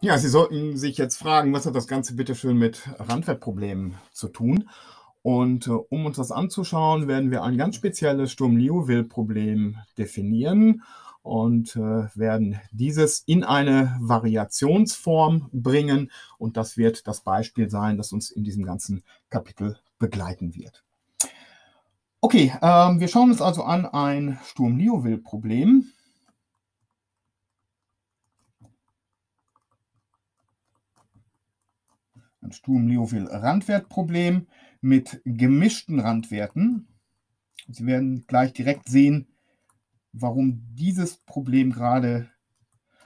Ja, Sie sollten sich jetzt fragen, was hat das Ganze bitte schön mit Randwertproblemen zu tun? Und äh, um uns das anzuschauen, werden wir ein ganz spezielles Sturm-Liouville-Problem definieren und äh, werden dieses in eine Variationsform bringen. Und das wird das Beispiel sein, das uns in diesem ganzen Kapitel begleiten wird. Okay, ähm, wir schauen uns also an ein Sturm-Liouville-Problem. Ein Sturm-Liouville-Randwertproblem mit gemischten Randwerten. Sie werden gleich direkt sehen, warum dieses Problem gerade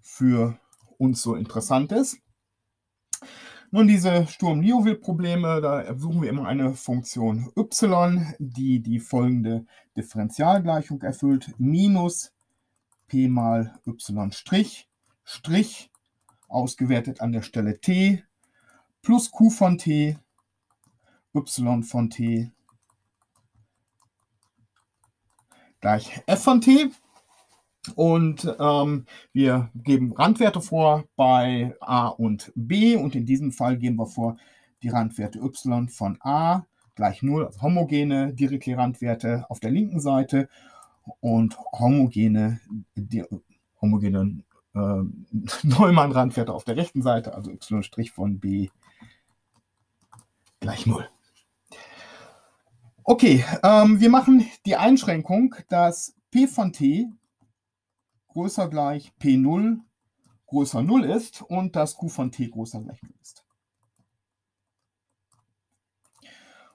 für uns so interessant ist. Nun, diese Sturm-Liouville-Probleme, da suchen wir immer eine Funktion y, die die folgende Differentialgleichung erfüllt, minus p mal y', Strich, ausgewertet an der Stelle t, plus q von t, y von t. Gleich f von t. Und ähm, wir geben Randwerte vor bei a und b. Und in diesem Fall geben wir vor die Randwerte y von a. Gleich 0, also homogene direkte Randwerte auf der linken Seite. Und homogene, homogene äh, Neumann-Randwerte auf der rechten Seite, also y' von b gleich 0. Okay, ähm, wir machen die Einschränkung, dass p von t größer gleich p0 größer 0 ist und dass q von t größer gleich 0 ist.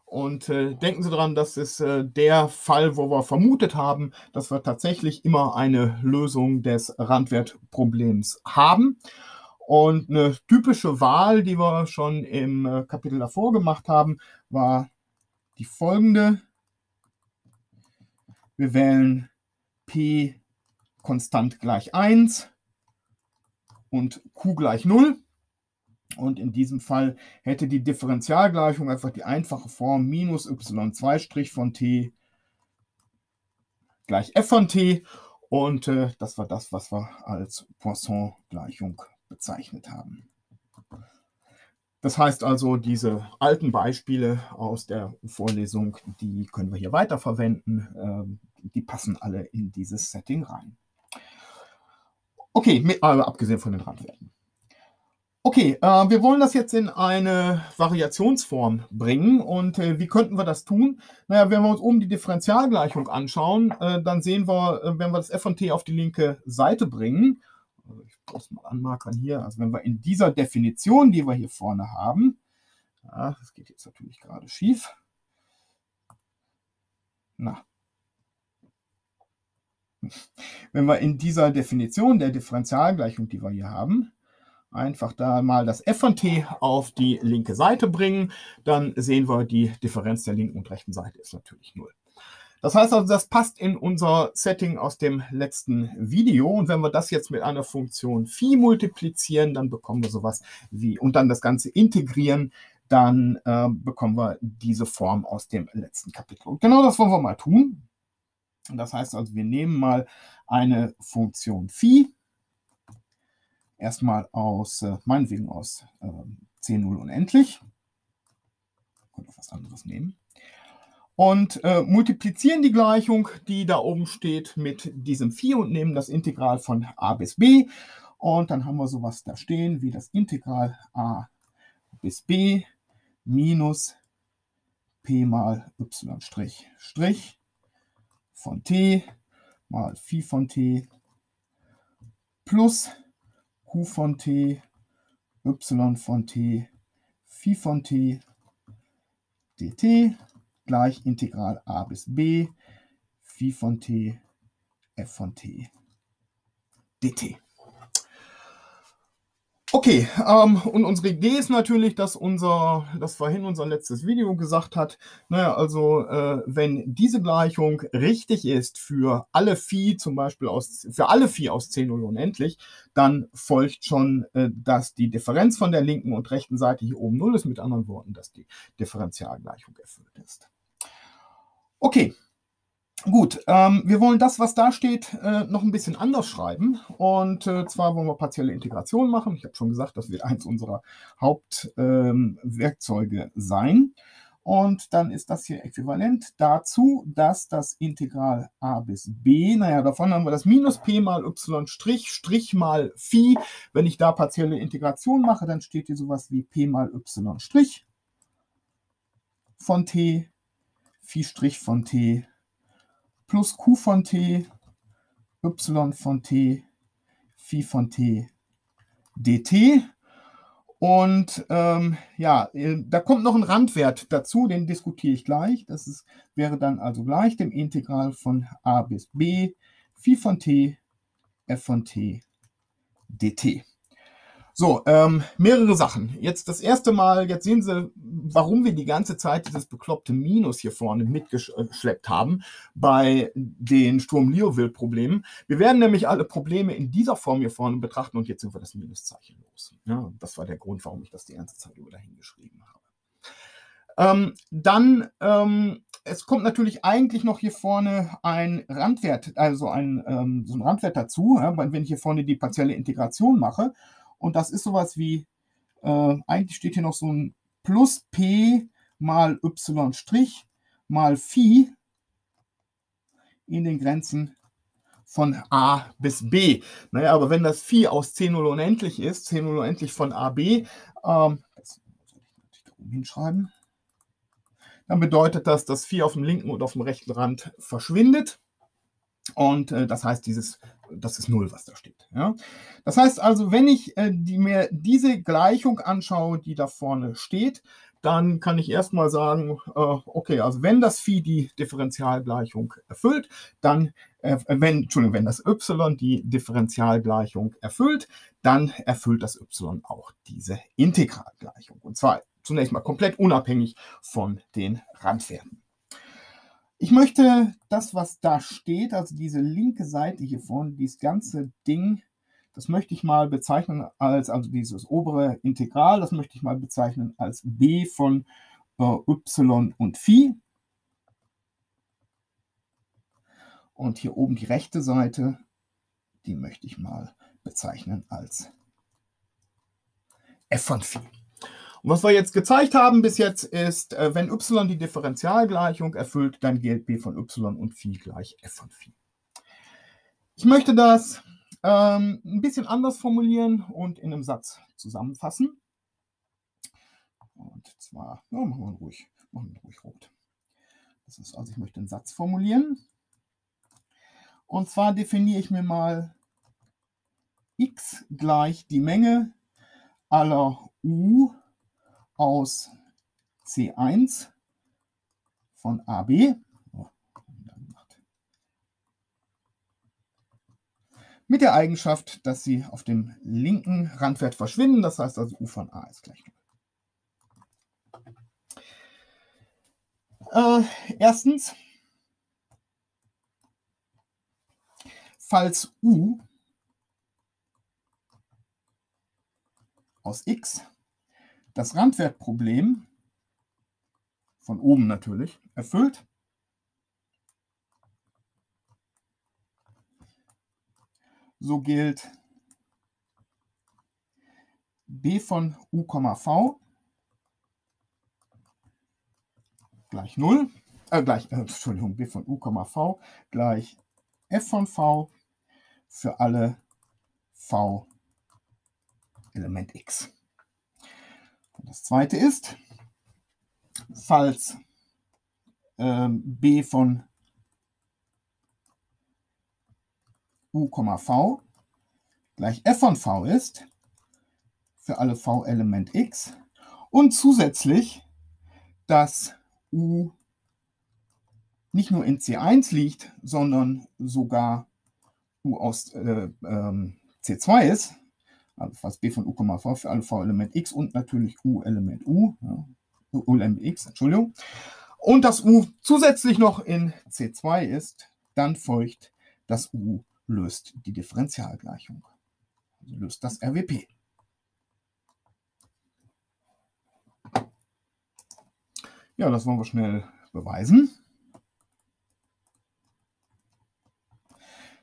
Und äh, denken Sie daran, das ist äh, der Fall, wo wir vermutet haben, dass wir tatsächlich immer eine Lösung des Randwertproblems haben. Und eine typische Wahl, die wir schon im äh, Kapitel davor gemacht haben, war die folgende. Wir wählen P konstant gleich 1 und Q gleich 0. Und in diesem Fall hätte die Differentialgleichung einfach die einfache Form minus y2' von t gleich f von t. Und äh, das war das, was wir als Poisson-Gleichung bezeichnet haben. Das heißt also, diese alten Beispiele aus der Vorlesung, die können wir hier weiterverwenden. Ähm, die passen alle in dieses Setting rein. Okay, also abgesehen von den Randwerten. Okay, äh, wir wollen das jetzt in eine Variationsform bringen. Und äh, wie könnten wir das tun? Naja, wenn wir uns oben die Differentialgleichung anschauen, äh, dann sehen wir, äh, wenn wir das f von t auf die linke Seite bringen, es mal anmarkern hier. Also wenn wir in dieser Definition, die wir hier vorne haben, ja, das geht jetzt natürlich gerade schief. Na. Wenn wir in dieser Definition der Differentialgleichung, die wir hier haben, einfach da mal das f von t auf die linke Seite bringen, dann sehen wir, die Differenz der linken und rechten Seite ist natürlich 0. Das heißt also, das passt in unser Setting aus dem letzten Video. Und wenn wir das jetzt mit einer Funktion phi multiplizieren, dann bekommen wir sowas wie, und dann das Ganze integrieren, dann äh, bekommen wir diese Form aus dem letzten Kapitel. Und genau das wollen wir mal tun. Das heißt also, wir nehmen mal eine Funktion phi, erstmal aus, äh, meinetwegen aus äh, C0 unendlich. Wir was anderes nehmen und äh, multiplizieren die Gleichung, die da oben steht, mit diesem 4 und nehmen das Integral von a bis b. Und dann haben wir sowas da stehen wie das Integral a bis b minus p mal y' von t mal phi von t plus q von t, y von t, phi von t dt gleich Integral a bis b, phi von t, f von t dt. Okay, ähm, und unsere Idee ist natürlich, dass unser, das vorhin unser letztes Video gesagt hat, naja, also äh, wenn diese Gleichung richtig ist für alle Phi, zum Beispiel aus, für alle Phi aus 10 0 unendlich, dann folgt schon, äh, dass die Differenz von der linken und rechten Seite hier oben 0 ist, mit anderen Worten, dass die Differentialgleichung erfüllt. Okay, Gut, ähm, wir wollen das, was da steht, äh, noch ein bisschen anders schreiben. Und äh, zwar wollen wir partielle Integration machen. Ich habe schon gesagt, das wird eins unserer Hauptwerkzeuge ähm, sein. Und dann ist das hier äquivalent dazu, dass das Integral a bis b, naja, davon haben wir das minus p mal y Strich, Strich mal Phi. Wenn ich da partielle Integration mache, dann steht hier sowas wie p mal y Strich von t, Phi von t plus q von t, y von t, phi von t dt. Und ähm, ja, äh, da kommt noch ein Randwert dazu, den diskutiere ich gleich. Das ist, wäre dann also gleich dem Integral von a bis b, phi von t, f von t dt. So, ähm, mehrere Sachen. Jetzt das erste Mal, jetzt sehen Sie, warum wir die ganze Zeit dieses bekloppte Minus hier vorne mitgeschleppt haben bei den Sturm-Liouville-Problemen. Wir werden nämlich alle Probleme in dieser Form hier vorne betrachten und jetzt sind wir das Minuszeichen los. Ja, das war der Grund, warum ich das die ganze Zeit über dahin geschrieben habe. Ähm, dann, ähm, es kommt natürlich eigentlich noch hier vorne ein Randwert, also ein, ähm, so ein Randwert dazu, ja, wenn ich hier vorne die partielle Integration mache. Und das ist sowas wie, äh, eigentlich steht hier noch so ein plus p mal y' mal phi in den Grenzen von a bis b. Naja, aber wenn das Phi aus C0 unendlich ist, C0 unendlich von a, b, ähm, das soll ich da oben hinschreiben, dann bedeutet das, dass Phi auf dem linken und auf dem rechten Rand verschwindet. Und äh, das heißt, dieses, das ist null, was da steht. Ja? Das heißt also, wenn ich äh, die, mir diese Gleichung anschaue, die da vorne steht, dann kann ich erstmal sagen, äh, okay, also wenn das Phi die Differentialgleichung erfüllt, dann, äh, wenn, Entschuldigung, wenn das y die Differentialgleichung erfüllt, dann erfüllt das y auch diese Integralgleichung. Und zwar zunächst mal komplett unabhängig von den Randwerten. Ich möchte das, was da steht, also diese linke Seite hier vorne, dieses ganze Ding, das möchte ich mal bezeichnen als, also dieses obere Integral, das möchte ich mal bezeichnen als b von äh, y und phi. Und hier oben die rechte Seite, die möchte ich mal bezeichnen als f von phi. Und was wir jetzt gezeigt haben bis jetzt ist, äh, wenn y die Differentialgleichung erfüllt, dann gilt b von y und phi gleich f von phi. Ich möchte das ähm, ein bisschen anders formulieren und in einem Satz zusammenfassen. Und zwar, ja, machen wir ruhig, machen wir ruhig rot. Das ist also, ich möchte einen Satz formulieren. Und zwar definiere ich mir mal x gleich die Menge aller u aus C1 von AB. mit der Eigenschaft, dass sie auf dem linken Randwert verschwinden. Das heißt also, U von A ist gleich 0. Äh, erstens, falls U aus x das Randwertproblem, von oben natürlich, erfüllt. So gilt b von u, v gleich 0, äh, gleich, äh, Entschuldigung, b von u, v gleich f von v für alle v Element x. Das zweite ist, falls ähm, b von u, v gleich f von v ist, für alle v Element x, und zusätzlich, dass u nicht nur in C1 liegt, sondern sogar u aus äh, äh, C2 ist, also fast b von u, v für alle v-Element x und natürlich u-Element u, ja, u-Element x, Entschuldigung. Und das u zusätzlich noch in C2 ist, dann folgt, das u löst die Differentialgleichung. Also löst das RWP. Ja, das wollen wir schnell beweisen.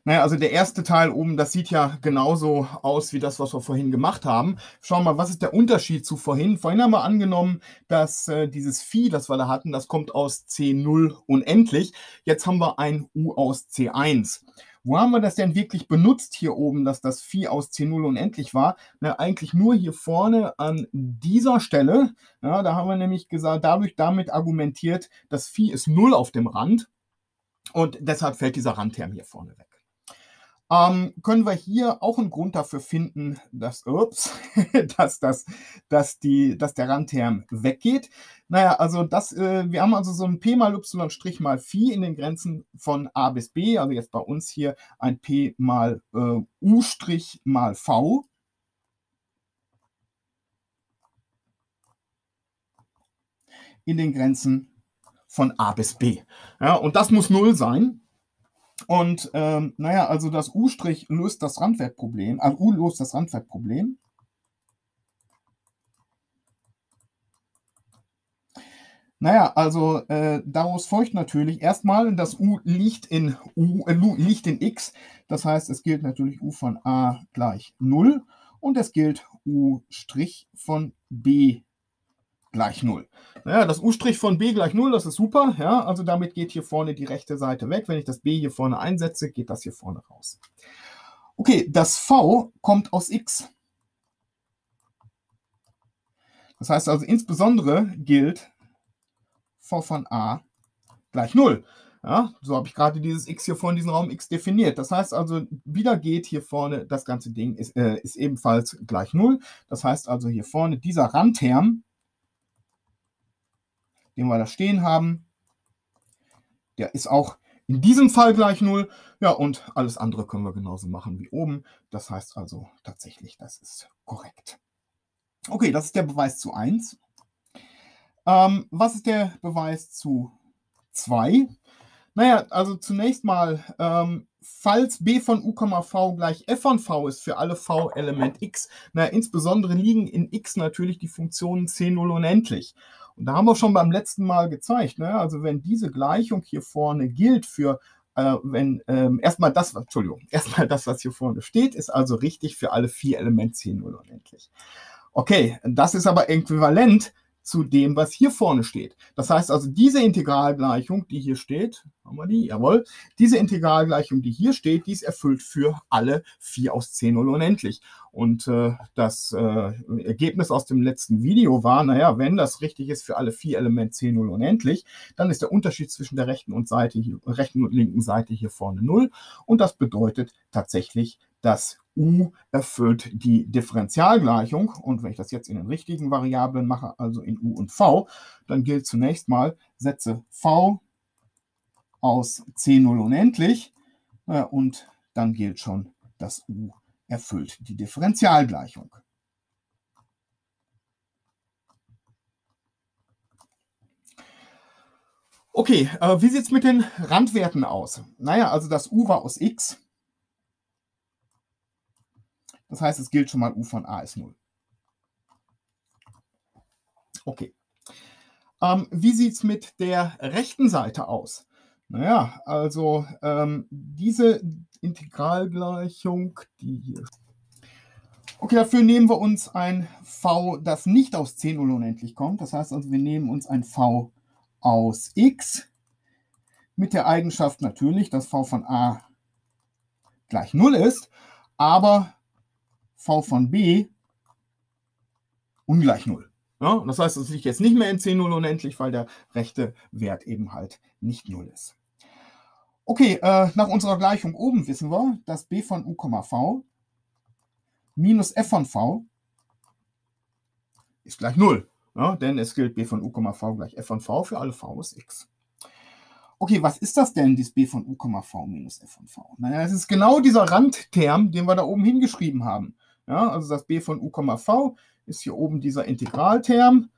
Naja, also der erste Teil oben, das sieht ja genauso aus wie das, was wir vorhin gemacht haben. Schauen wir mal, was ist der Unterschied zu vorhin? Vorhin haben wir angenommen, dass äh, dieses Phi, das wir da hatten, das kommt aus C0 unendlich. Jetzt haben wir ein U aus C1. Wo haben wir das denn wirklich benutzt hier oben, dass das Phi aus C0 unendlich war? Na, eigentlich nur hier vorne an dieser Stelle. Ja, da haben wir nämlich gesagt, dadurch damit argumentiert, das Phi ist 0 auf dem Rand und deshalb fällt dieser Randterm hier vorne weg. Ähm, können wir hier auch einen Grund dafür finden, dass, ups, dass, dass, dass, die, dass der Randterm weggeht. Naja, also das, äh, wir haben also so ein p mal y' Strich mal Phi in den Grenzen von a bis b, also jetzt bei uns hier ein p mal äh, u' Strich mal v. in den Grenzen von a bis b. Ja, und das muss 0 sein. Und ähm, naja, also das U' löst das Randwertproblem, also U löst das Randwertproblem. Naja, also äh, daraus folgt natürlich erstmal, das U liegt in U, äh, liegt in X. Das heißt, es gilt natürlich U von A gleich 0 und es gilt U' von B gleich 0. Naja, das U' von b gleich 0, das ist super. Ja, also damit geht hier vorne die rechte Seite weg. Wenn ich das b hier vorne einsetze, geht das hier vorne raus. Okay, das v kommt aus x. Das heißt also insbesondere gilt v von a gleich 0. Ja, so habe ich gerade dieses x hier vorne, diesen Raum x definiert. Das heißt also, wieder geht hier vorne, das ganze Ding ist, äh, ist ebenfalls gleich 0. Das heißt also hier vorne, dieser Randterm den wir da stehen haben. Der ist auch in diesem Fall gleich 0. Ja, und alles andere können wir genauso machen wie oben. Das heißt also tatsächlich, das ist korrekt. Okay, das ist der Beweis zu 1. Ähm, was ist der Beweis zu 2? Naja, also zunächst mal, ähm, falls b von u, v gleich f von v ist für alle v Element x, naja, insbesondere liegen in x natürlich die Funktionen c0 unendlich. Und da haben wir schon beim letzten Mal gezeigt, ne? also wenn diese Gleichung hier vorne gilt für äh, wenn ähm, erstmal das, Entschuldigung, erstmal das, was hier vorne steht, ist also richtig für alle vier Elemente C0 unendlich. Okay, das ist aber äquivalent zu dem, was hier vorne steht. Das heißt also, diese Integralgleichung, die hier steht, haben wir die? Jawohl. Diese Integralgleichung, die hier steht, die ist erfüllt für alle 4 aus 10 0 unendlich. Und äh, das äh, Ergebnis aus dem letzten Video war, naja, wenn das richtig ist für alle vier Elemente 10 0 unendlich, dann ist der Unterschied zwischen der rechten und Seite hier, rechten und linken Seite hier vorne 0. Und das bedeutet tatsächlich, dass u erfüllt die Differentialgleichung. Und wenn ich das jetzt in den richtigen Variablen mache, also in u und v, dann gilt zunächst mal, setze v aus C0 unendlich äh, und dann gilt schon, dass u erfüllt die Differentialgleichung. Okay, äh, wie sieht es mit den Randwerten aus? Naja, also das u war aus x das heißt, es gilt schon mal u von a ist 0. Okay. Ähm, wie sieht es mit der rechten Seite aus? Naja, also ähm, diese Integralgleichung, die hier. Okay, dafür nehmen wir uns ein v, das nicht aus 10 unendlich kommt. Das heißt also, wir nehmen uns ein v aus x mit der Eigenschaft natürlich, dass v von a gleich 0 ist, aber v von b ungleich 0. Ja, das heißt, es liegt jetzt nicht mehr in C0 unendlich, weil der rechte Wert eben halt nicht 0 ist. Okay, äh, nach unserer Gleichung oben wissen wir, dass b von u, v minus f von v ist gleich 0. Ja, denn es gilt b von u, v gleich f von v für alle v ist x. Okay, was ist das denn, dieses b von u, v minus f von v? Naja, es ist genau dieser Randterm, den wir da oben hingeschrieben haben. Ja, also das b von u, v ist hier oben dieser Integralterm.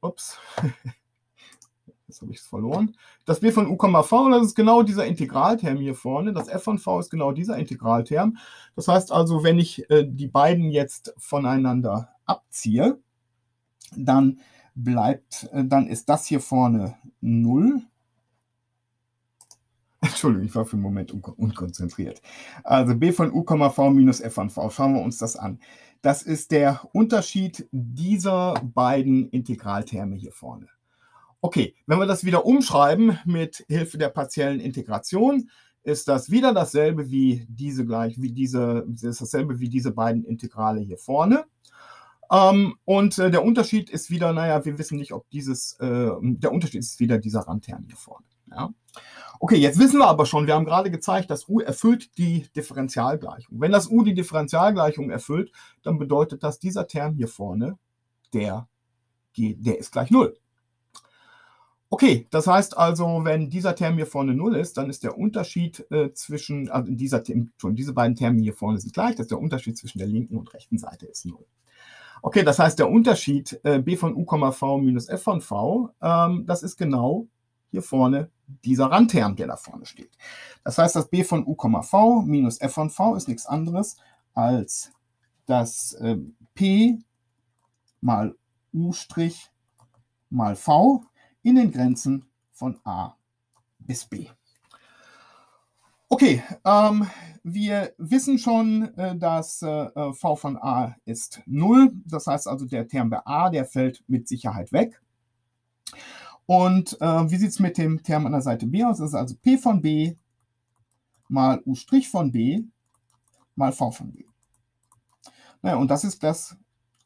Ups, jetzt habe ich es verloren. Das b von u, v, das ist genau dieser Integralterm hier vorne. Das f von v ist genau dieser Integralterm. Das heißt also, wenn ich äh, die beiden jetzt voneinander abziehe, dann bleibt, äh, dann ist das hier vorne 0 Entschuldigung, ich war für einen Moment un unkonzentriert. Also b von u, v minus f von v. Schauen wir uns das an. Das ist der Unterschied dieser beiden Integralterme hier vorne. Okay, wenn wir das wieder umschreiben mit Hilfe der partiellen Integration, ist das wieder dasselbe wie diese gleich, wie diese, ist dasselbe wie diese beiden Integrale hier vorne. Ähm, und äh, der Unterschied ist wieder, naja, wir wissen nicht, ob dieses, äh, der Unterschied ist wieder dieser Randterm hier vorne. Ja? Okay, jetzt wissen wir aber schon, wir haben gerade gezeigt, dass u erfüllt die Differentialgleichung. Wenn das u die Differentialgleichung erfüllt, dann bedeutet das, dieser Term hier vorne, der, der ist gleich 0. Okay, das heißt also, wenn dieser Term hier vorne 0 ist, dann ist der Unterschied äh, zwischen, also dieser, diese beiden Terme hier vorne sind gleich, dass der Unterschied zwischen der linken und rechten Seite ist 0. Okay, das heißt, der Unterschied äh, b von u, v minus f von v, ähm, das ist genau hier vorne dieser Randterm, der da vorne steht. Das heißt, das b von u, v minus f von v ist nichts anderes als das äh, p mal u' mal v in den Grenzen von a bis b. Okay, ähm, wir wissen schon, äh, dass äh, v von a ist 0. Das heißt also, der Term bei a, der fällt mit Sicherheit weg. Und äh, wie sieht es mit dem Term an der Seite b aus? Das ist also p von b mal u' von b mal v von b. Naja, und das ist das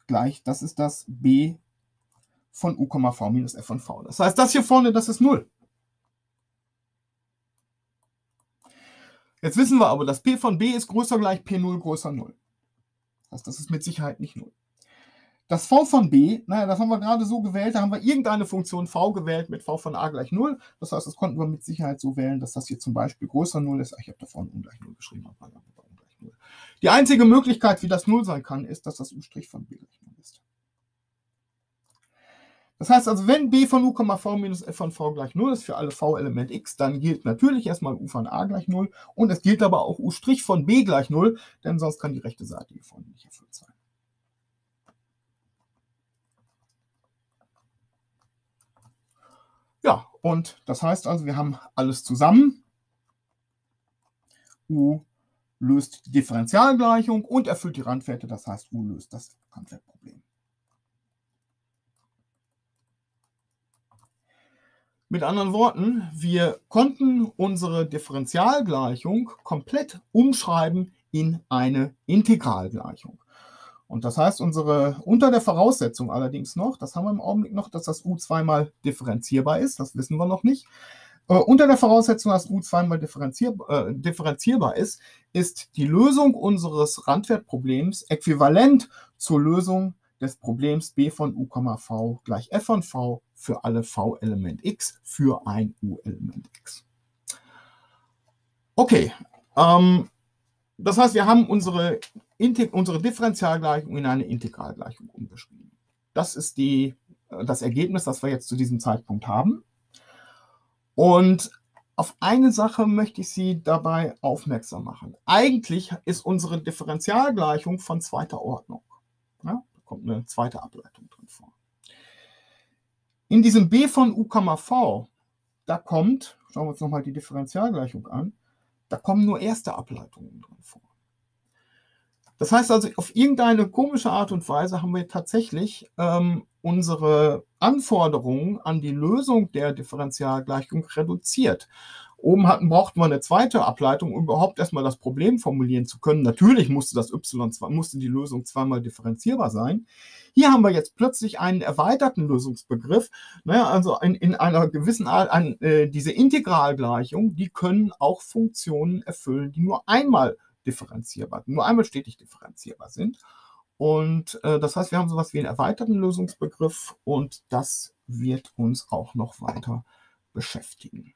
gleich, das ist das b von u, v minus f von v. Das heißt, das hier vorne, das ist 0. Jetzt wissen wir aber, dass p von b ist größer gleich p0 größer 0. Das heißt, das ist mit Sicherheit nicht 0. Das v von b, naja, das haben wir gerade so gewählt, da haben wir irgendeine Funktion v gewählt mit v von a gleich 0. Das heißt, das konnten wir mit Sicherheit so wählen, dass das hier zum Beispiel größer 0 ist. Ich habe da vorne ungleich 0 geschrieben. Die einzige Möglichkeit, wie das 0 sein kann, ist, dass das u' von b gleich 0 ist. Das heißt also, wenn b von u, v minus f von v gleich 0 ist für alle v Element x, dann gilt natürlich erstmal u von a gleich 0 und es gilt aber auch u' von b gleich 0, denn sonst kann die rechte Seite hier vorne nicht erfüllt sein. Ja, und das heißt also, wir haben alles zusammen. u löst die Differentialgleichung und erfüllt die Randwerte, das heißt, u löst das Randwertproblem. Mit anderen Worten, wir konnten unsere Differentialgleichung komplett umschreiben in eine Integralgleichung. Und das heißt, unsere, unter der Voraussetzung allerdings noch, das haben wir im Augenblick noch, dass das u zweimal differenzierbar ist, das wissen wir noch nicht. Äh, unter der Voraussetzung, dass u zweimal differenzier, äh, differenzierbar ist, ist die Lösung unseres Randwertproblems äquivalent zur Lösung des Problems b von u, v gleich f von v für alle v-Element x für ein u-Element x. Okay, ähm, das heißt, wir haben unsere, unsere Differentialgleichung in eine Integralgleichung umgeschrieben. Das ist die, äh, das Ergebnis, das wir jetzt zu diesem Zeitpunkt haben. Und auf eine Sache möchte ich Sie dabei aufmerksam machen. Eigentlich ist unsere Differentialgleichung von zweiter Ordnung. Ja, da kommt eine zweite Ableitung drin vor. In diesem b von u, v, da kommt, schauen wir uns nochmal die Differentialgleichung an, da kommen nur erste Ableitungen drin vor. Das heißt also, auf irgendeine komische Art und Weise haben wir tatsächlich ähm, unsere Anforderungen an die Lösung der Differentialgleichung reduziert. Oben hatten, brauchten wir eine zweite Ableitung, um überhaupt erstmal das Problem formulieren zu können. Natürlich musste das y, musste die Lösung zweimal differenzierbar sein. Hier haben wir jetzt plötzlich einen erweiterten Lösungsbegriff. Naja, also in, in einer gewissen Art, an, äh, diese Integralgleichung, die können auch Funktionen erfüllen, die nur einmal differenzierbar, nur einmal stetig differenzierbar sind. Und äh, das heißt, wir haben sowas wie einen erweiterten Lösungsbegriff und das wird uns auch noch weiter beschäftigen.